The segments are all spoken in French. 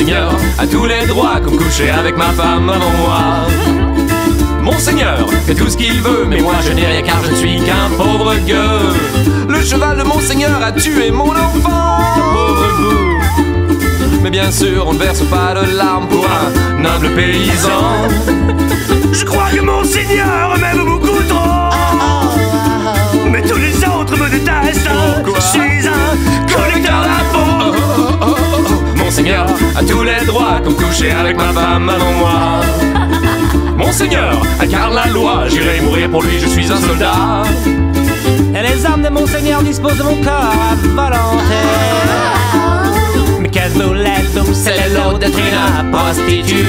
Monseigneur a tous les droits comme coucher avec ma femme avant moi. Monseigneur fait tout ce qu'il veut, mais moi je n'ai rien car je ne suis qu'un pauvre gueux. Le cheval de Monseigneur a tué mon enfant, pauvre. Mais bien sûr, on ne verse pas de larmes pour un humble paysan. Je crois que Monseigneur m'aime Monseigneur a tous les droits comme coucher avec ma femme avant moi. Monseigneur incarne la loi, j'irai mourir pour lui, je suis un soldat. Et les armes de Monseigneur disposent de mon corps à volonté. Mais boulette douce, c'est le lot de Trina prostituée.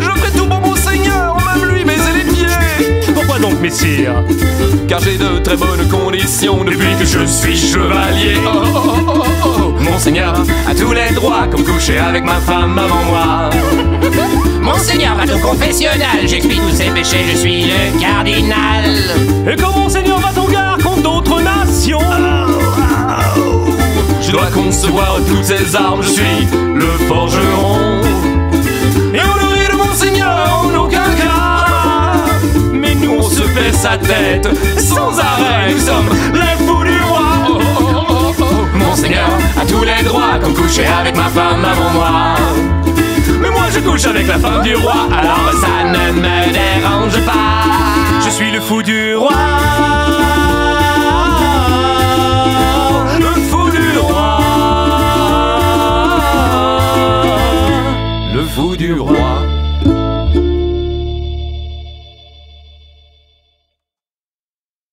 Je ferai tout pour Monseigneur, même lui baiser les pieds. Pourquoi donc, messire? Car j'ai de très bonnes conditions depuis que je suis chevalier. Oh, oh, oh, oh. Monseigneur a tous les droits comme coucher avec ma femme avant moi. Monseigneur va au confessionnal, j'expie tous ses péchés, je suis le cardinal. Et quand Monseigneur va ton gare contre d'autres nations Je dois concevoir toutes ces armes, je suis le forgeron. Et on le Monseigneur en aucun cas. Mais nous on se fait sa tête sans arrêt, nous sommes avec ma femme avant moi. Mais moi je couche avec la femme du roi, alors ça ne me dérange pas. Je suis le fou du roi. Le fou du roi. Le fou du roi.